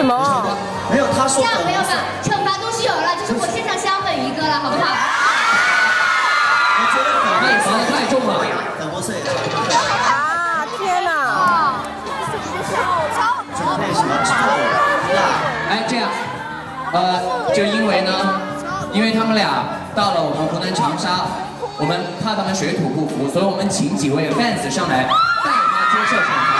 什么？没有，他说。这样朋友们，惩罚都是有了，就是我现场香粉一个了，好不好？我觉得粉太罚的太重了。粉红色也啊！天哪！准备什么臭辣？哎，这样，呃，就因为呢，因为他们俩到了我们湖南长沙，我们怕他们水土不服，所以我们请几位 fans 上来带他接受惩罚。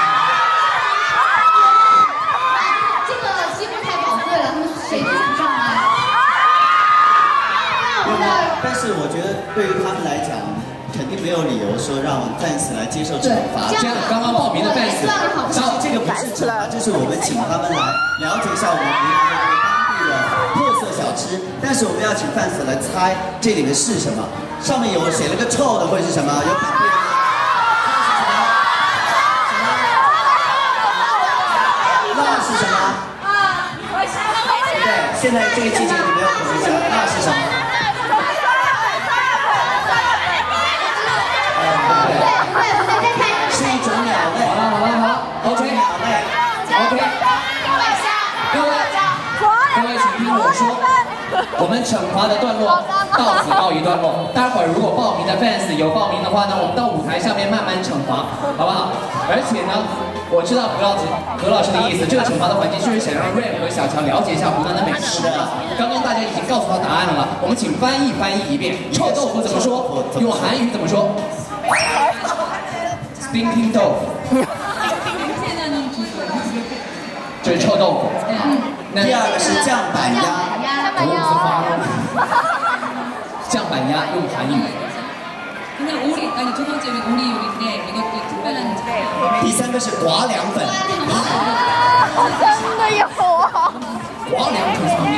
这个机会太宝贵了，他们谁都想上来。那么，但是我觉得对于他们来讲，肯定没有理由说让 fans 来接受惩罚。这样刚刚报名的 fans，其实这个不是惩罚，就是我们请他们来了解一下我们云南的当地的特色小吃。但是我们要请 fans 来猜这里面是什么，上面有写了个臭的会是什么？有本地人吗？辣是什么？对，现在这个季节你们要考虑我们惩罚的段落到此告一段落。待会儿如果报名的 fans 有报名的话呢，我们到舞台上面慢慢惩罚，好不好？而且呢，我知道何老师何老师的意思，这个惩罚的环节就是想让 Ray 和小乔了解一下湖南的美食。刚刚大家已经告诉他答案了，我们请翻译翻译一遍，臭豆腐怎么说？用韩语怎么说？Stinking 豆腐，这是臭豆腐。那第二个是酱板鸭，酱板鸭用韩语。 그냥 오리 아니 두 번째는 오리 요리인데 이것도 특별한 장 第三个是刮凉粉，真的有啊！刮凉粉上面。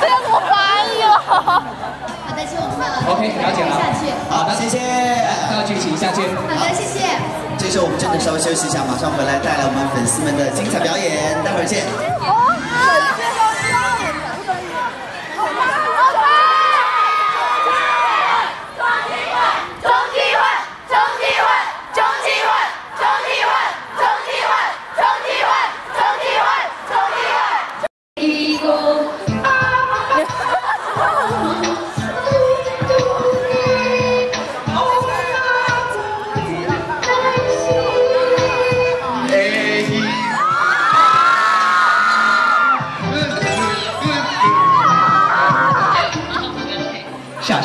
这样我翻译了。好的，请我们的 OK，了解了下去。好的，谢谢。道具请下去。好的，谢谢。这时候我们真的稍微休息一下，马上回来带来我们粉丝们的精彩表演，待会儿见。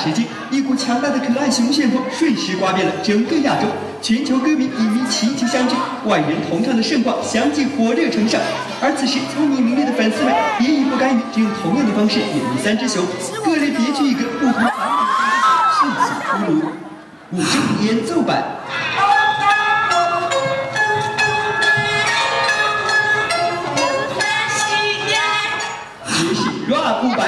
霎时间，一股强大的可爱熊旋风瞬时刮遍了整个亚洲，全球歌迷已于齐齐相聚，万人同唱的盛况相继火热呈上。而此时，聪明伶俐的粉丝们也已不甘于只用同样的方式演绎三只熊，各类别具一格、不同凡响的方式迅速出炉。五声演奏版。爵士 rap 版。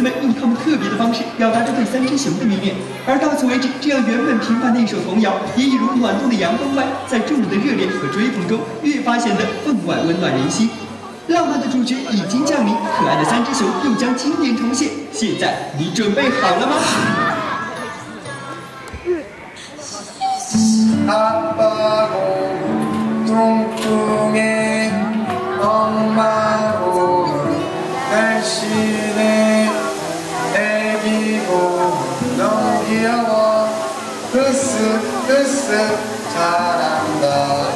们用他们特别的方式表达着对三只熊的迷恋，而到此为止，这样原本平凡的一首童谣，也一如暖冬的阳光般，在众人的热烈和追捧中，越发显得分外温暖人心。浪漫的主角已经降临，可爱的三只熊又将经典重现。现在你准备好了吗？아 귀여워. 으쓱 으쓱 잘한다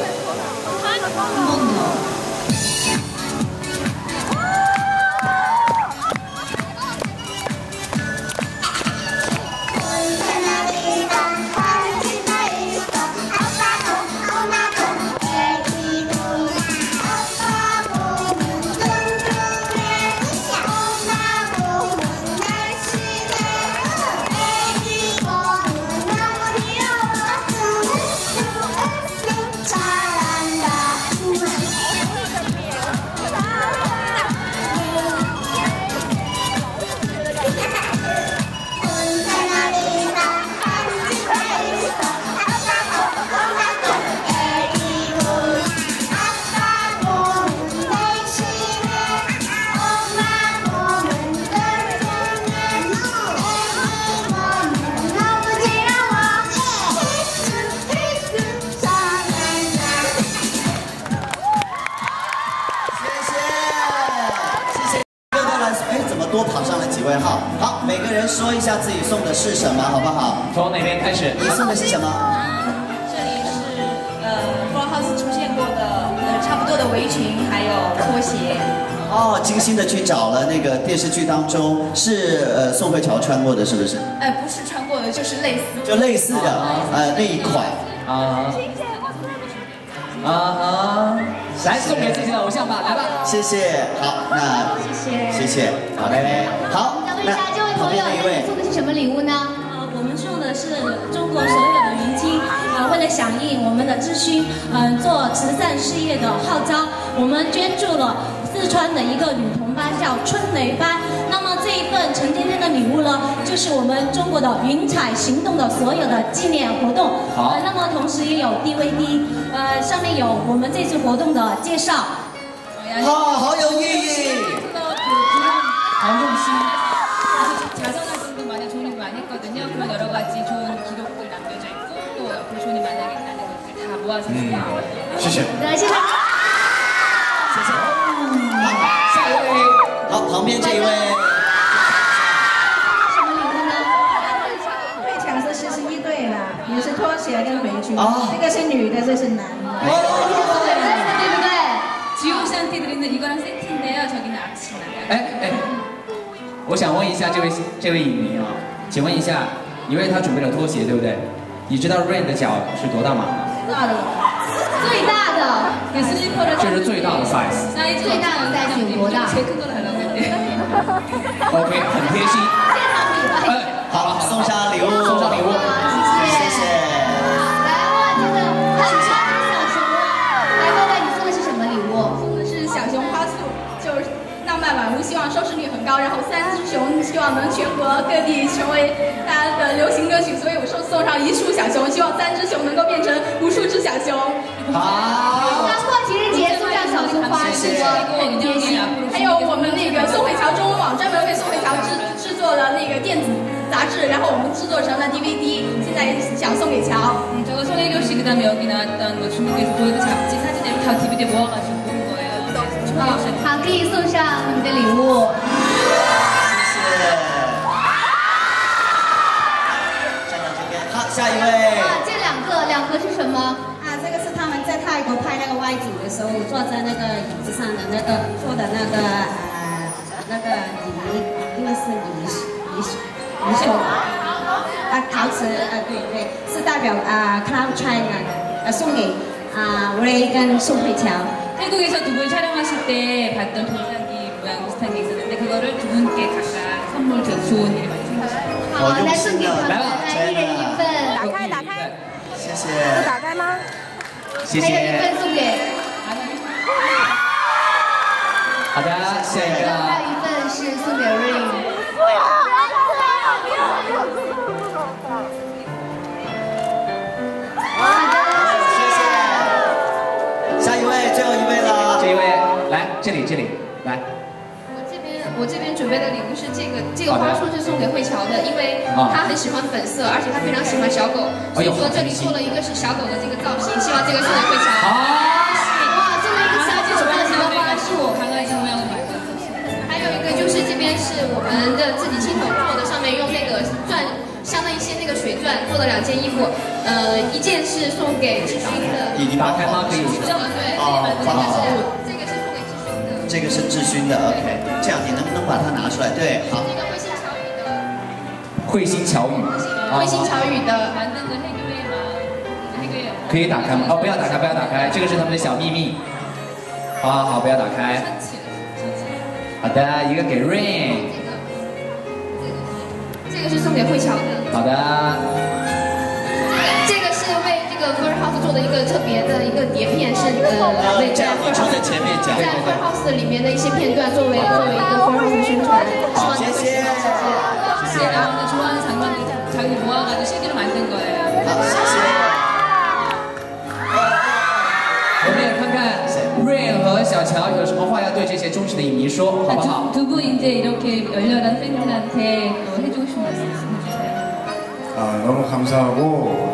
是什么，好不好？从哪边开始？你送的是什么？这里是呃 Full House 出现过的呃差不多的围裙，还有拖鞋。哦，精心的去找了那个电视剧当中是呃宋慧乔穿过的，是不是？呃，不是穿过的，就是类似。就类似的呃那一款。啊啊啊！来送给自己的偶像吧，来吧。谢谢。好，那谢谢。谢谢。好嘞。好，那朋友，那你送的是什么礼物呢？呃，我们送的是中国所有的云鲸，呃，为了响应我们的志勋，嗯、做慈善事业的号召，我们捐助了四川的一个女童班，叫春雷班。那么这一份陈天天的礼物呢，就是我们中国的云彩行动的所有的纪念活动。好呃，那么同时也有 DVD，呃，上面有我们这次活动的介绍。好，好有意义。好用心。 자선할 분도 많이 조언을 많이 했거든요. 그런 여러 가지 좋은 기록들 남겨져 있고 또 앞으로 조언이 만나겠다는 것들 다 모아서 준비했거든요. 谢谢。对，谢谢。谢谢。好，下一位。好，旁边这一位。什么礼物呢？会抢是十一对了，也是拖鞋跟围裙，哦这个是女的，这是男的。对不对？ 지호 씨한테 드리는 이거랑 세트인데요. 저기는 악치나. 哎哎，我想问一下这位这位影迷啊， 请问一下你为他准备了拖鞋对不对？你知道 rain 的脚是多大码吗最大的。给司机破的这是最大的 size 那最大能带给我多大 ok 很贴心。现场比哎好了送上礼物。送上礼物。谢谢。来哇这个很高。然后三只熊希望能全国各地成为大家的流行歌曲，所以我送送上一束小熊，希望三只熊能够变成无数只小熊。好。刚过情人节送上小熊花束，很贴心。还有我们那个宋慧乔中文网专门为宋慧乔制制作了那个电子杂志，然后我们制作成了 DVD，现在想送给乔。 음, 저거 송혜교 씨 그다음에 여기 나왔던 뭐 중국에서 보이는 잡지 사진들 다 DVD에 모아가지고 본 거예요. 네, 好 송혜교 씨. 好，可以送上你的礼物。 下一位。啊，这两个，两个是什么？啊，这个是他们在泰国拍那个 Y 组的时候，坐在那个椅子上的那个做的那个呃那个仪，因为是仪仪仪手啊陶瓷啊对对，是代表啊 Cloud China 的，呃送给啊 Ray 跟宋慧乔。 태국에서 두 분 촬영하실 때 봤던 돌산기 모양 비슷한 게 있었는데 그거를 두 분께 각각 선물 드려 좋은 일이 많이 생겼어요. 好，来送给我们，来吧来一人一份，打开打开， 谢谢。打开吗？谢还有一。份送给，好的，下一然后还。有一份是送给 Rain。谢谢。下一位，最后一位了。这一位，来这里这里来。我这边准备的礼物是这个，这个花束是送给慧乔的，因为她很喜欢粉色，而且她非常喜欢小狗，所以说这里做了一个是小狗的这个造型，希望这个送给慧乔。哇，这么一个设计感强的花束，我刚刚已经没有买了。还有一个就是这边是我们的自己亲手做的，上面用那个钻，镶了一些那个水钻做的两件衣服，呃，一件是送给志勋的？弟弟，打开吗？可以。啊。这个是志勋的 ok 这样你能不能把它拿出来？对好。那个会心巧语的慧心巧语慧心巧语的那个可以打开吗？哦不要打开不要打开这个是他们的小秘密。好好好不要打开。好的一个给 rain 这个是送给慧乔的。好的。特别的一个碟片，是呃为在这样 Fur 你冲 House 在前面讲。在 Fur House 里面的一些片段，作为作为一个 Fur House 的宣传，希望你会喜欢谢谢。 제가 오늘 좋아하는 장면들 자기 모아가지고 CD로 만든 거예요. 好，谢谢。我们也看看 Rain 和小乔有什么话要对这些忠实的影迷说，好不好？ 두 분 이제 이렇게 열렬한 팬들한테 또 해주고 싶은 말씀 해주세요. 아, 너무 감사하고 아,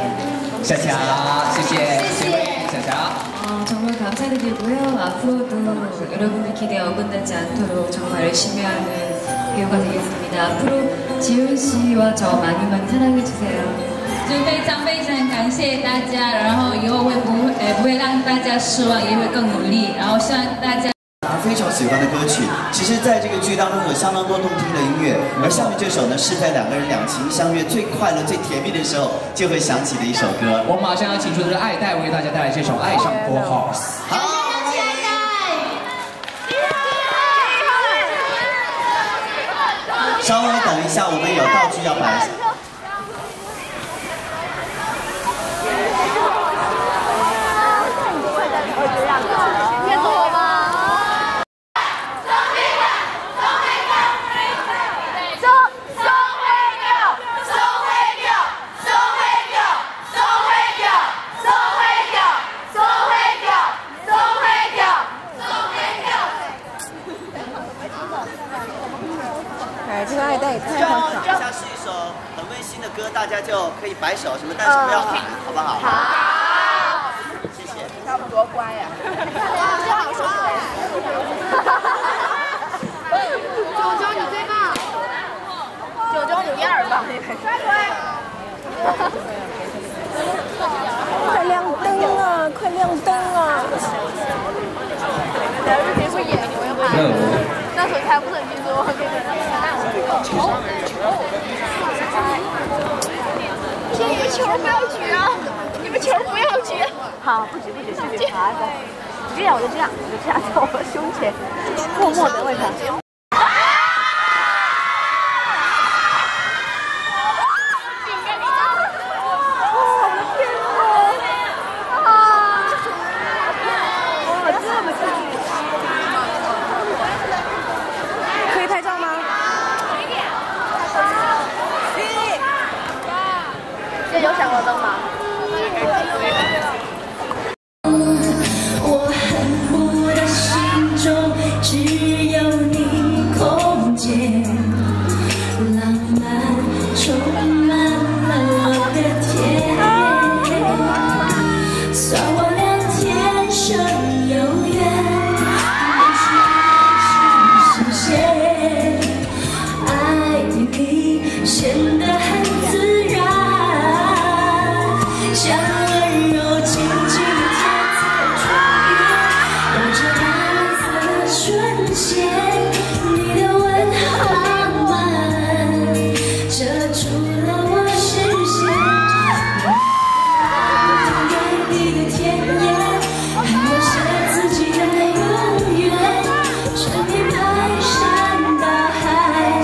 夏夏，谢谢，谢谢夏夏。 어, 정말 감사드리고요. 앞으로도 여러분들 기대 어긋나지 않도록 정말 열심히 하는 배우가 되겠습니다. 앞으로 지훈 씨와 저 많이 많이 사랑해 주세요. 就非常非常感谢大家，然后以后会不会呃不会让大家失望，也会更努力，然后希望大家。 他非常喜欢的歌曲，其实在这个剧当中有相当多动听的音乐，而下面这首呢是在两个人两情相悦、最快乐、最甜蜜的时候就会响起的一首歌。我马上要请出的是爱戴为大家带来这首《爱上 Full House》。好，稍微等一下，我们有道具要摆。哎，这个爱戴也太好了。以下是一首很温馨的歌，大家就可以摆手什么，但是不要喊，好不好？好。谢谢。他们多乖呀！这好说九九你最棒，九九你第二棒，乖乖。快亮灯啊！快亮灯啊！然后谁会演？我也不演。那时候才不是你说，球球，你们球不要举啊！你们球不要举。好，不举不举谢谢，好，你这样我就这样，我就这样在我胸前，默默的为他。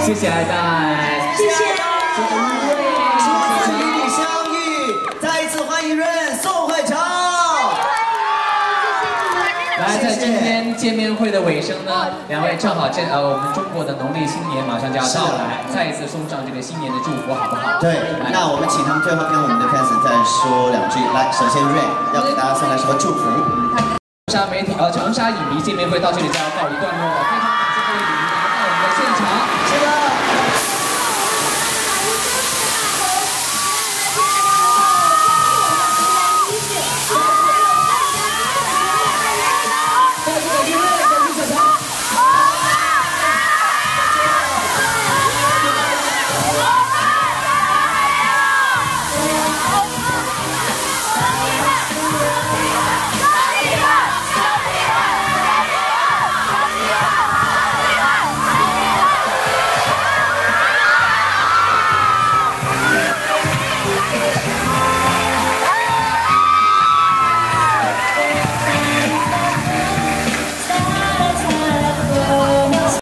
谢谢爱戴。谢谢。初次与你相遇，再一次欢迎润宋慧乔。来，在今天见面会的尾声呢，两位正好这呃，我们中国的农历新年马上就要到来，再一次送上这个新年的祝福，好不好？对，那我们请他们最后跟我们的 fans 再说两句。来，首先 Rain 要给大家送来什么祝福？长沙媒体呃长沙影迷见面会到这里就要告一段落了。